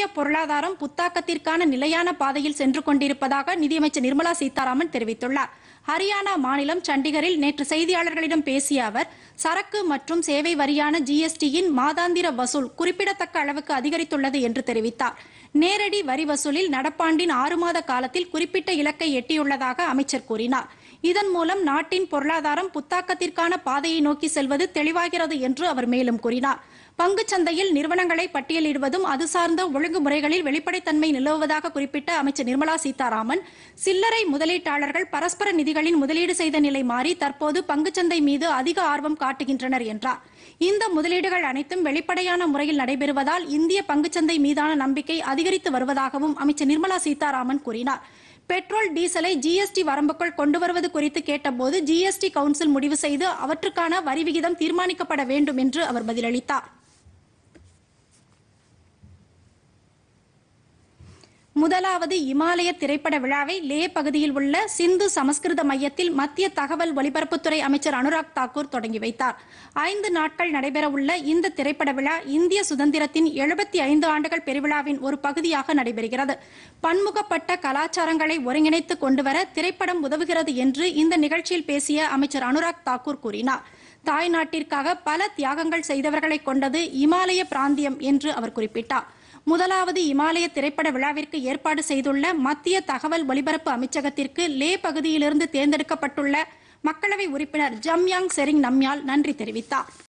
இந்திய பொருளாதாரம் புத்தாக்கத்திற்கான நிலையான பாதையில் சென்று கொண்டிருப்பதாக நிதியமைச்சர் நிர்மலா சீதாராமன் தெரிவித்துள்ளார். ஹரியானா மாநிலம் சண்டிகரில் நேற்று செய்தியாளர்களிடம் பேசிய அவர் சரக்கு மற்றும் சேவை வரியான ஜிஎஸ்டியின் மாதாந்திர வசூல் குறிப்பிடத்தக்க அளவுக்கு அதிகரித்துள்ளது என்று தெரிவித்தார். நேரடி வரி வசூலில் நடப்பாண்டின் ஆறு மாத காலத்தில் குறிப்பிட்ட இலக்கை எட்டியுள்ளதாக அமைச்சர் கூறினார். இதன் மூலம் நாட்டின் பொருளாதாரம் புத்தாக்கத்திற்கான பாதையை நோக்கி செல்வது தெளிவாகிறது என்று அவர் மேலும் கூறினார். பங்கு சந்தையில் நிறுவனங்களை பட்டியலிடுவதும் அது சார்ந்த ஒழுங்குமுறைகளில் வெளிப்படைத்தன்மை நிலவுவதாக குறிப்பிட்ட அமைச்சர் நிர்மலா சீதாராமன் சில்லறை முதலீட்டாளர்கள் பரஸ்பர நிதிகளின் முதலீடு செய்த நிலை மாறி தற்போது பங்குச்சந்தை மீது அதிக ஆர்வம் காட்டுகின்றனர் என்றார். இந்த முதலீடுகள் அனைத்தும் வெளிப்படையான முறையில் நடைபெறுவதால் இந்திய பங்குச்சந்தை மீதான நம்பிக்கை அதிகரித்து வருவதாகவும் அமைச்சர் நிர்மலா சீதாராமன் கூறினார். பெட்ரோல் டீசலை ஜிஎஸ்டி வரம்புக்குள் கொண்டு வருவது குறித்து கேட்டபோது ஜிஎஸ்டி கவுன்சில் முடிவு செய்து அவற்றுக்கான வரி விகிதம் தீர்மானிக்கப்பட வேண்டும் என்று அவர் பதிலளித்தார். முதலாவது இமாலய திரைப்பட விழாவை லே பகுதியில் உள்ள சிந்து சமஸ்கிருத மையத்தில் மத்திய தகவல் ஒலிபரப்புத்துறை அமைச்சர் அனுராக் தாக்கூர் தொடங்கி வைத்தார். ஐந்து நாட்கள் நடைபெறவுள்ள இந்த திரைப்பட விழா இந்திய சுதந்திரத்தின் எழுபத்தி ஐந்து ஆண்டுகள் பெருவிழாவின் ஒரு பகுதியாக நடைபெறுகிறது. பன்முகப்பட்ட கலாச்சாரங்களை ஒருங்கிணைத்து கொண்டுவர திரைப்படம் உதவுகிறது என்று இந்த நிகழ்ச்சியில் பேசிய அமைச்சர் அனுராக் தாக்கூர் கூறினார். தாய்நாட்டிற்காக பல தியாகங்கள் செய்தவர்களை கொண்டது இமாலய பிராந்தியம் என்று அவர் குறிப்பிட்டார். முதலாவது இமாலய திரைப்பட விழாவிற்கு ஏற்பாடு செய்துள்ள மத்திய தகவல் ஒலிபரப்பு அமைச்சகத்திற்கு லே பகுதியிலிருந்து தேர்ந்தெடுக்கப்பட்டுள்ள மக்களவை உறுப்பினர் ஜம்யாங் செரிங் நம்யால் நன்றி தெரிவித்தார்.